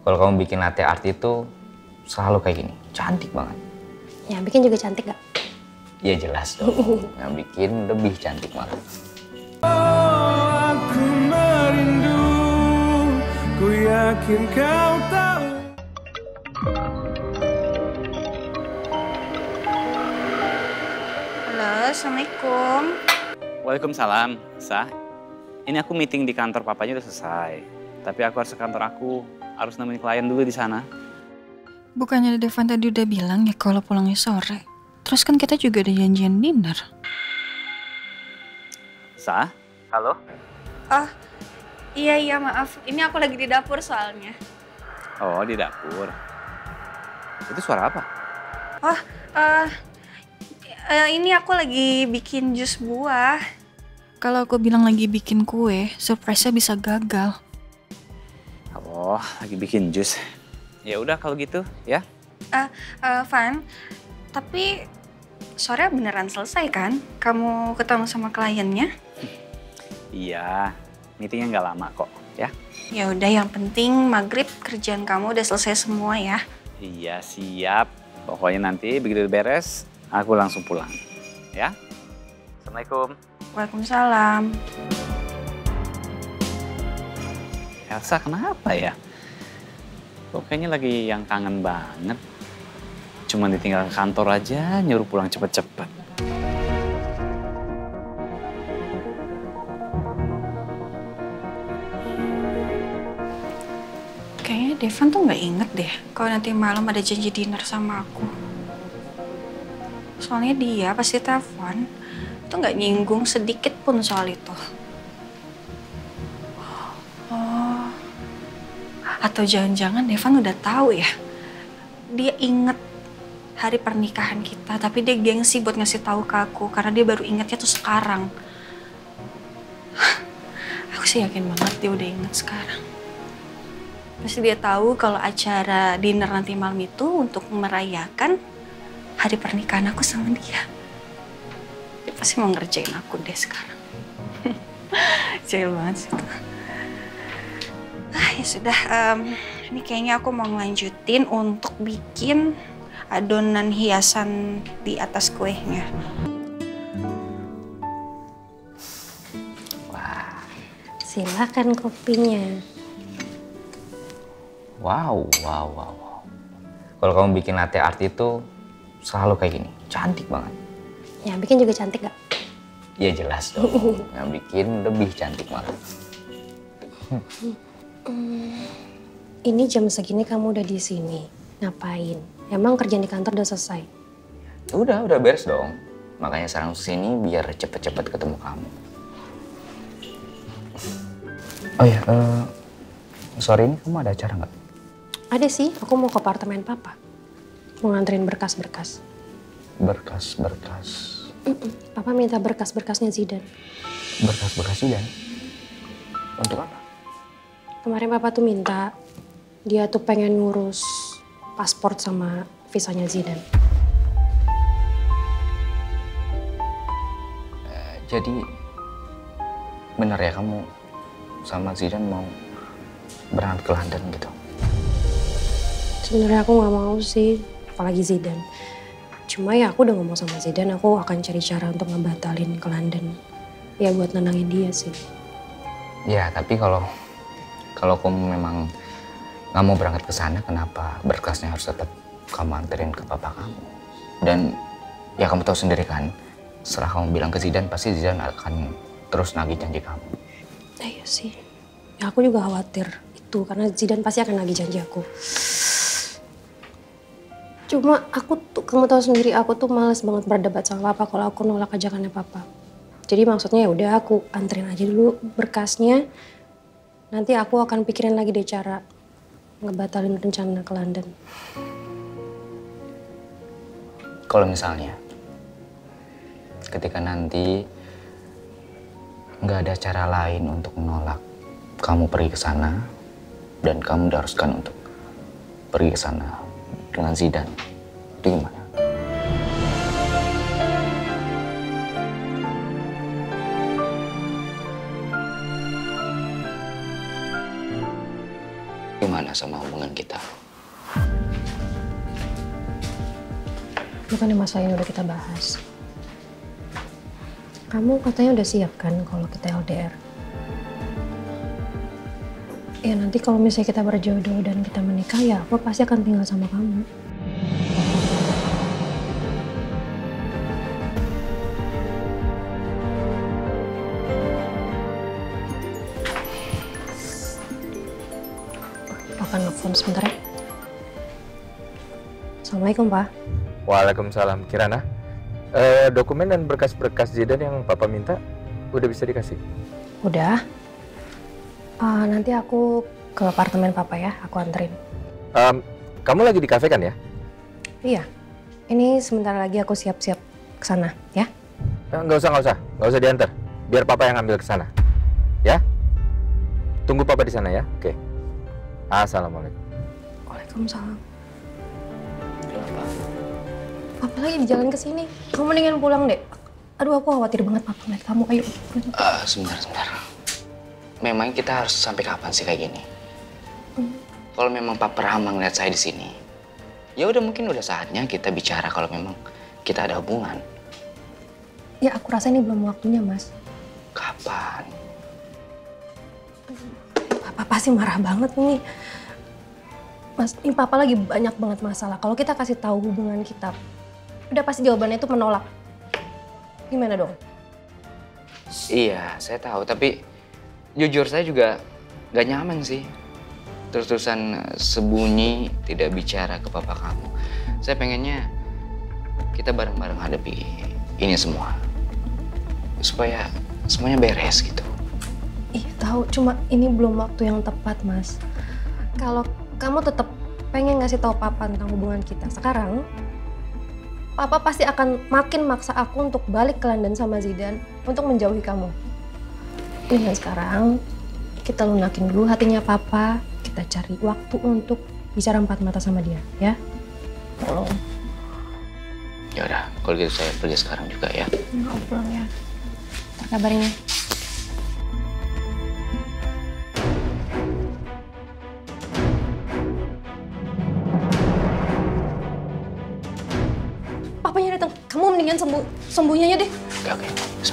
Kalau kamu bikin latte art itu selalu kayak gini, cantik banget. Ya, bikin juga cantik gak? Ya jelas dong, yang bikin lebih cantik malah. Aku merindu, ku yakin kau tahu. Halo, Assalamualaikum. Waalaikumsalam, Sah. Ini aku meeting di kantor papanya udah selesai. Tapi aku harus ke kantor aku, harus nemenin klien dulu di sana. Bukannya Devan tadi udah bilang ya kalau pulangnya sore. Terus kan kita juga ada janjian dinner. Sah? Halo? Oh, iya iya maaf. Ini aku lagi di dapur soalnya. Oh, di dapur. Itu suara apa? Oh, eh eh, ini aku lagi bikin jus buah. Kalau aku bilang lagi bikin kue, surprise-nya bisa gagal. Oh, lagi bikin jus. Ya udah kalau gitu, ya. Eh, Van, tapi sore beneran selesai kan? Kamu ketemu sama kliennya? Iya, meetingnya nggak lama kok, ya. Ya udah, yang penting maghrib kerjaan kamu udah selesai semua ya. Iya, siap. Pokoknya nanti begitu beres, aku langsung pulang. Ya? Assalamualaikum. Waalaikumsalam. Elsa kenapa ya? Kok kayaknya lagi yang kangen banget. Cuma ditinggal ke kantor aja, nyuruh pulang cepet-cepet. Kayaknya Devan tuh nggak inget deh kalau nanti malam ada janji dinner sama aku. Soalnya dia pasti telepon tuh nggak nyinggung sedikit pun soal itu. Atau jangan-jangan Devan udah tahu ya? Dia inget hari pernikahan kita, tapi dia gengsi buat ngasih tahu ke aku karena dia baru ingetnya tuh sekarang. Aku sih yakin banget dia udah inget sekarang. Pasti dia tahu kalau acara dinner nanti malam itu untuk merayakan hari pernikahan aku sama dia. Dia pasti mau ngerjain aku deh sekarang. Jahil banget sih. Ah, ya sudah, em, ini kayaknya aku mau ngelanjutin untuk bikin adonan hiasan di atas kuenya. Silakan kopinya. Wow, wow, wow, wow. Kalau kamu bikin latte art itu selalu kayak gini, cantik banget. Ya, bikin juga cantik gak? Ya jelas dong, yang bikin lebih cantik malah. Ini jam segini kamu udah di sini. Ngapain? Emang kerjaan di kantor udah selesai? Udah, udah beres dong. Makanya sekarang ke sini biar cepet-cepet ketemu kamu. Oh ya, eh, sore ini kamu ada acara nggak? Ada sih, aku mau ke apartemen papa. Mau nganterin berkas-berkas. Berkas-berkas. Papa minta berkas-berkasnya Zidan. Berkas-berkas dan Untuk apa? Kemarin papa tuh minta dia tuh pengen ngurus paspor sama visanya Zidan. Eh, jadi, benar ya kamu sama Zidan mau berangkat ke London gitu? Sebenarnya aku nggak mau sih, apalagi Zidan. Cuma ya aku udah ngomong sama Zidan, aku akan cari cara untuk ngebatalin ke London. Ya buat nenangin dia sih. Ya, tapi kalau kalau kamu memang nggak mau berangkat ke sana, kenapa berkasnya harus tetap kamu anterin ke papa kamu? Dan ya kamu tahu sendiri kan, setelah kamu bilang ke Zidan, pasti Zidan akan terus nagih janji kamu. Nah, iya sih. Ya aku juga khawatir itu karena Zidan pasti akan lagi janji aku. Cuma aku tuh, kamu tahu sendiri aku tuh males banget berdebat sama papa kalau aku nolak ajakannya papa. Jadi maksudnya ya udah aku anterin aja dulu berkasnya. Nanti aku akan pikirin lagi deh cara ngebatalin rencana ke London. Kalau misalnya ketika nanti nggak ada cara lain untuk menolak kamu pergi ke sana dan kamu diharuskan untuk pergi ke sana dengan Zidan, itu gimana? Gimana? sama hubungan kita? Bukannya masalah ini udah kita bahas. Kamu katanya udah siap kan kalau kita LDR? Ya nanti kalau misalnya kita berjodoh dan kita menikah ya aku pasti akan tinggal sama kamu. Nelfon sebentar ya. Assalamualaikum, Pak. Waalaikumsalam. Kirana, eh, dokumen dan berkas-berkas Zidan yang Papa minta udah bisa dikasih? Udah. Ah, nanti aku ke apartemen Papa ya, aku anterin. Em, kamu lagi di kafe kan ya? Iya. Ini sebentar lagi aku siap-siap ke sana, ya. Eh, Nggak usah, nggak usah. Nggak usah diantar. Biar Papa yang ambil ke sana. Ya? Tunggu Papa di sana ya. Oke. Assalamualaikum. Waalaikumsalam. Papa lagi di jalan ke sini. Kamu mendingan pulang deh. Aduh, aku khawatir banget Papa ngeliat kamu. Ayo. Eh, sebentar, sebentar. Memang kita harus sampai kapan sih kayak gini? Kalau memang Papa Rama ngeliat saya di sini, ya udah mungkin udah saatnya kita bicara kalau memang kita ada hubungan. Ya, aku rasa ini belum waktunya, Mas. Kapan? Papa pasti marah banget nih. Mas, ini Papa lagi banyak banget masalah. Kalau kita kasih tahu hubungan kita, udah pasti jawabannya itu menolak. Gimana dong? Iya, saya tahu. Tapi jujur saya juga gak nyaman sih. Terus-terusan eh, sembunyi, tidak bicara ke papa kamu. Saya pengennya kita bareng-bareng hadapi ini semua. Supaya semuanya beres gitu. Iya tahu, cuma ini belum waktu yang tepat, Mas. Kalau kamu tetap pengen ngasih tahu Papa tentang hubungan kita sekarang, Papa pasti akan makin maksa aku untuk balik ke London sama Zidan untuk menjauhi kamu. Dengan sekarang kita lunakin dulu hatinya Papa, kita cari waktu untuk bicara empat mata sama dia, ya. Tolong. Ya udah, kalau gitu saya pergi sekarang juga ya. Nggak pulang ya. Ntar kabarin ya.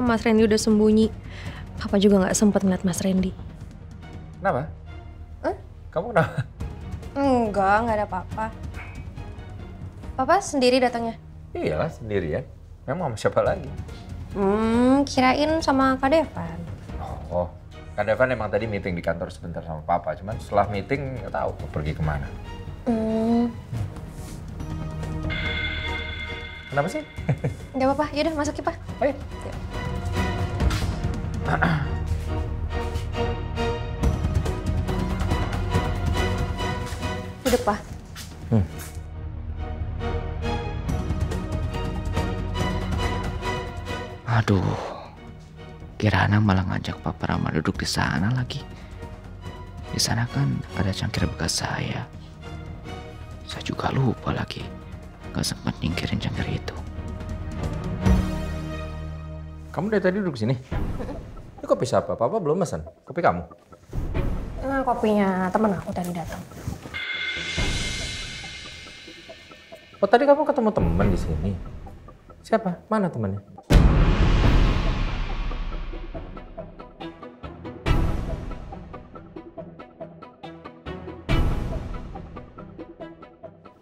Mas Randy udah sembunyi. Papa juga nggak sempat ngeliat Mas Randy. Kenapa? Eh? Kamu kenapa? Enggak, nggak ada apa-apa. Papa sendiri datangnya? Iyalah sendirian. Memang sama siapa lagi? Hmm, kirain sama Kak Devan. Oh, Kak Devan emang tadi meeting di kantor sebentar sama Papa. Cuman setelah meeting nggak tahu mau pergi ke mana. Hmm, Kenapa sih? nggak apa-apa. Yaudah, masuk ya, Pak. Ayo. Duduk, Pak. Aduh, Kirana malah ngajak Papa Rama duduk di sana lagi. Di sana kan ada cangkir bekas saya. Saya juga lupa lagi. Gak sempat nyingkirin cangkir itu. Kamu dari tadi duduk sini? Ini kopi siapa? Papa belum pesan. Kopi kamu? Nah, kopinya temen aku tadi datang. Oh tadi kamu ketemu teman di sini. Siapa? Mana temannya?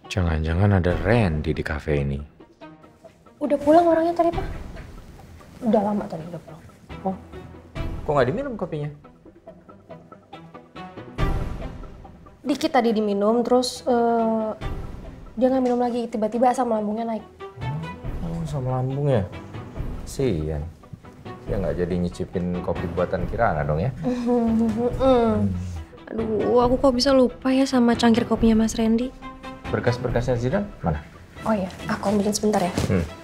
Jangan-jangan ada Randy di kafe ini. Udah pulang orangnya tadi, Pak? Udah lama tadi udah pulang. Oh, kok nggak diminum kopinya? Dikit tadi diminum, terus eh, dia nggak minum lagi. Tiba-tiba asam lambungnya naik. Oh, sama lambung ya? Sian. Ya nggak jadi nyicipin kopi buatan Kirana dong ya? Aduh, aku kok bisa lupa ya sama cangkir kopinya Mas Randy. Berkas-berkasnya Zidan mana? Oh iya, aku ambilin sebentar ya. Hmm.